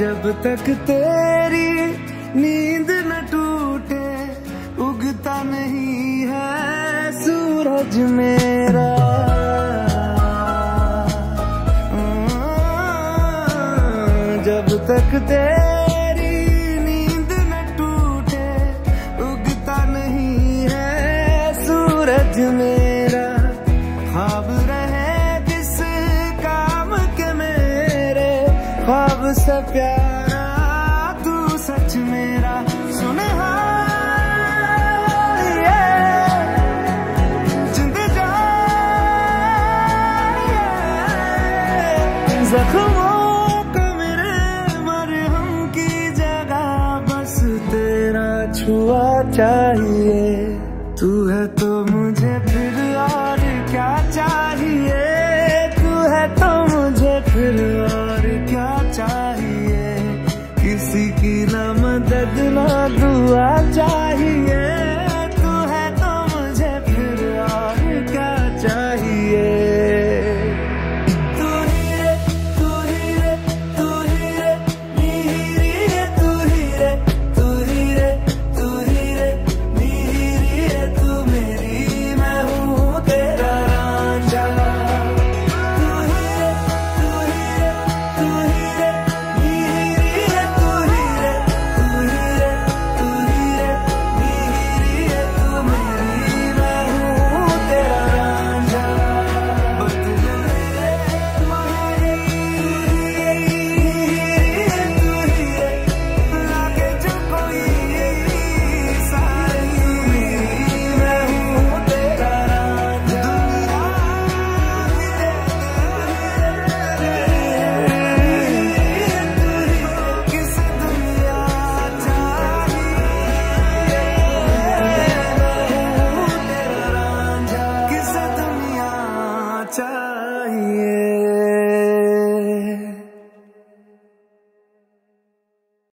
जब तक तेरी नींद न टूटे, उगता नहीं है सूरज मेरा। जब तक तेरी नींद न टूटे, उगता नहीं है सूरज मेरा। ख्वाब से प्यारा तू सच मेरा, सुन जख्मों को मेरे मरहम की जगह, बस तेरा छुआ चाहिए। तू है